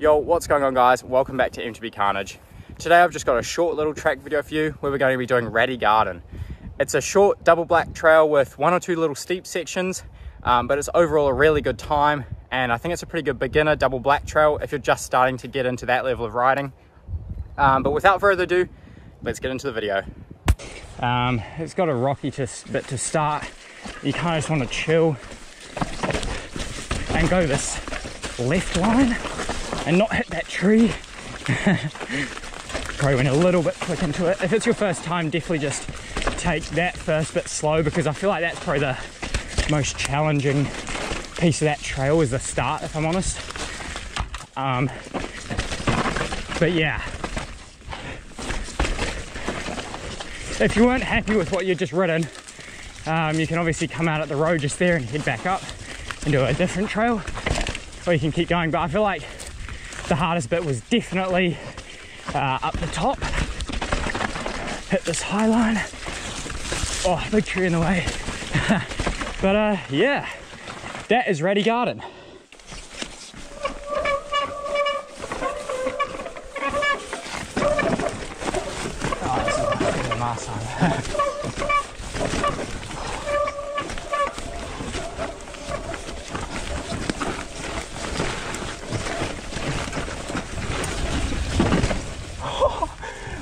Yo, what's going on guys? Welcome back to MTB Karnaje. Today I've just got a short little track video for you where we're going to be doing Radi Garden. It's a short double black trail with one or two little steep sections, um, but it's overall a really good time and I think it's a pretty good beginner double black trail if you're just starting to get into that level of riding. Um, but without further ado, let's get into the video. Um, it's got a rocky to, bit to start. You kind of just want to chill and go this left line and not hit that tree. Probably went a little bit quick into it. If it's your first time, definitely just take that first bit slow because I feel like that's probably the most challenging piece of that trail is the start, if I'm honest. Um, but yeah. If you weren't happy with what you just ridden, um, you can obviously come out at the road just there and head back up and do a different trail, or you can keep going. But I feel like the hardest bit was definitely uh, up the top. Hit this high line. Oh, big tree in the way. but uh, yeah, that is Radi Garden. Oh, this is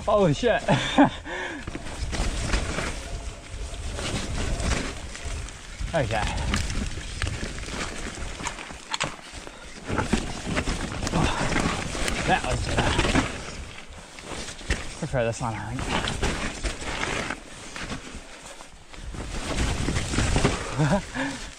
Holy shit. okay. that was uh, better. Prefer this one, I think.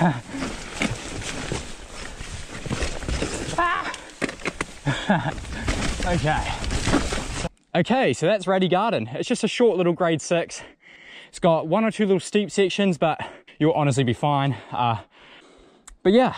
okay. Okay, so that's Radi Garden. It's just a short little grade six. It's got one or two little steep sections, but you'll honestly be fine. Uh, but yeah,